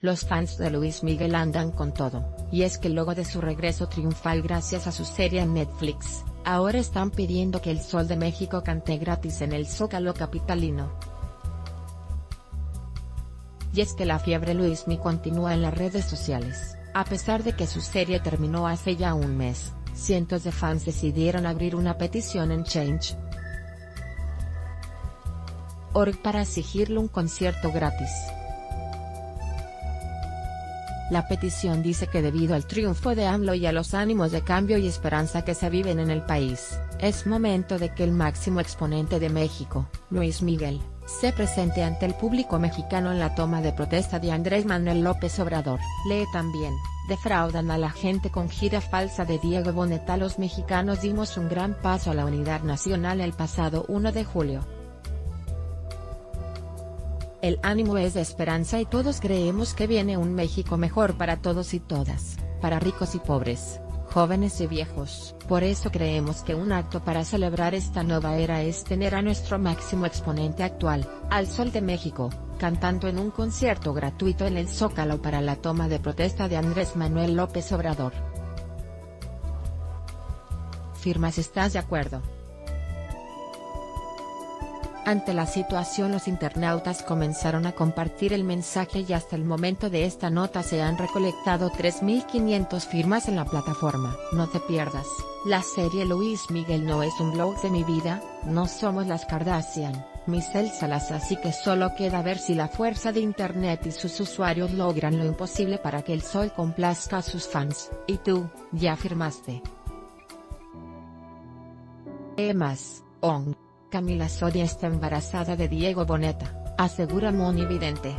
Los fans de Luis Miguel andan con todo, y es que luego de su regreso triunfal gracias a su serie en Netflix, ahora están pidiendo que el Sol de México cante gratis en el Zócalo capitalino. Y es que la fiebre Luismi continúa en las redes sociales, a pesar de que su serie terminó hace ya un mes, cientos de fans decidieron abrir una petición en Change.org para exigirle un concierto gratis. La petición dice que debido al triunfo de AMLO y a los ánimos de cambio y esperanza que se viven en el país, es momento de que el máximo exponente de México, Luis Miguel, se presente ante el público mexicano en la toma de protesta de Andrés Manuel López Obrador. Lee también, defraudan a la gente con gira falsa de Diego Boneta. Los mexicanos dimos un gran paso a la unidad nacional el pasado 1 de julio. El ánimo es de esperanza y todos creemos que viene un México mejor para todos y todas, para ricos y pobres, jóvenes y viejos. Por eso creemos que un acto para celebrar esta nueva era es tener a nuestro máximo exponente actual, al Sol de México, cantando en un concierto gratuito en el Zócalo para la toma de protesta de Andrés Manuel López Obrador. Firmas ¿Estás de acuerdo? Ante la situación los internautas comenzaron a compartir el mensaje y hasta el momento de esta nota se han recolectado 3.500 firmas en la plataforma. No te pierdas, la serie Luis Miguel no es un blog de mi vida, no somos las Kardashian, Michelle Salas así que solo queda ver si la fuerza de internet y sus usuarios logran lo imposible para que el sol complazca a sus fans, y tú, ya firmaste. Camila Soria está embarazada de Diego Boneta, asegura Moni Vidente.